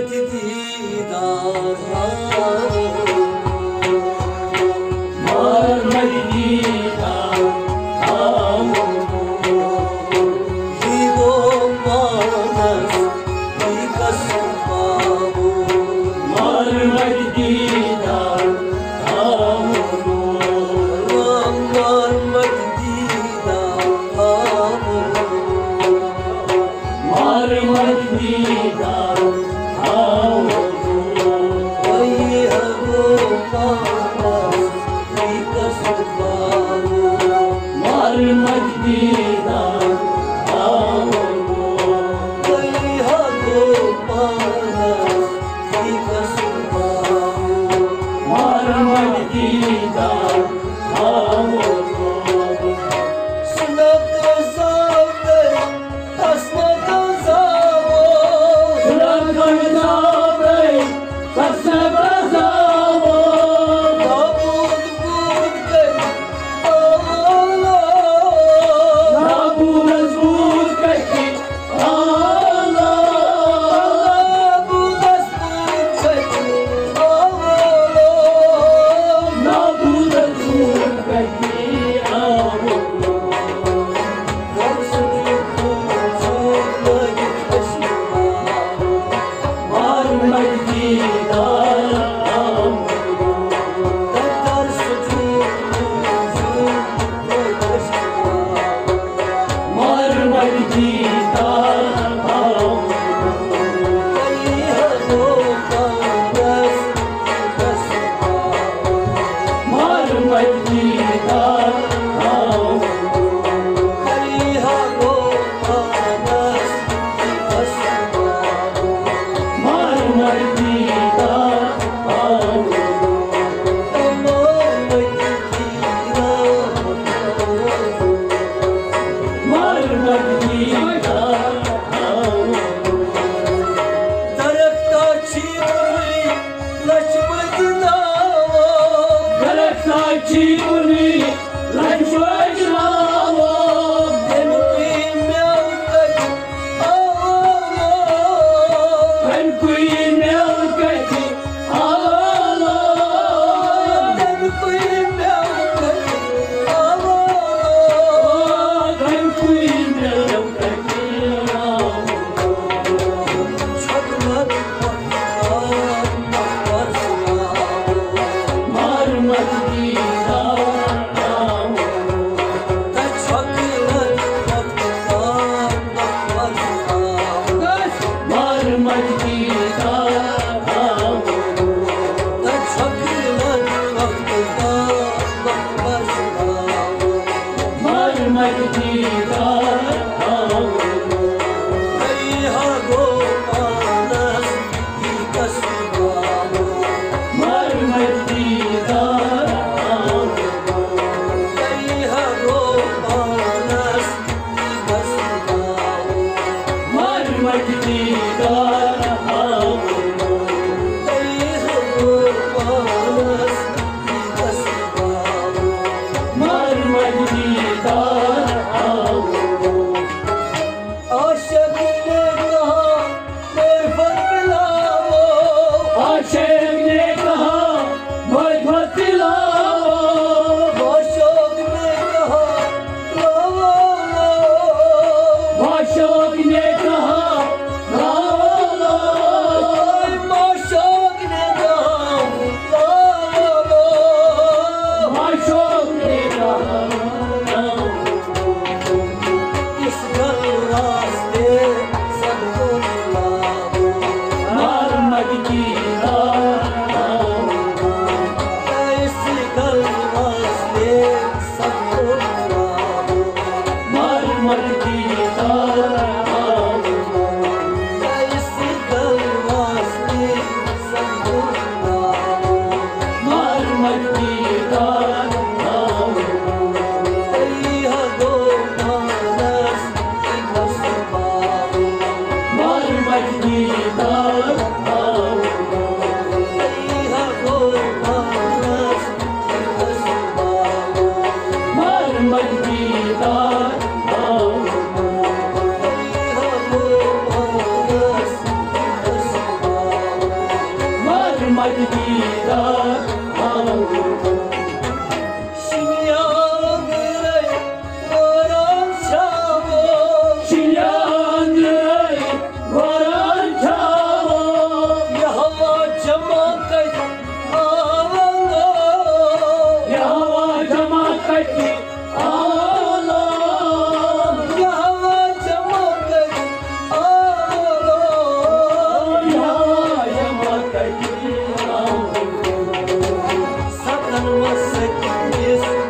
थी र Bye. você que diz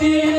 दिन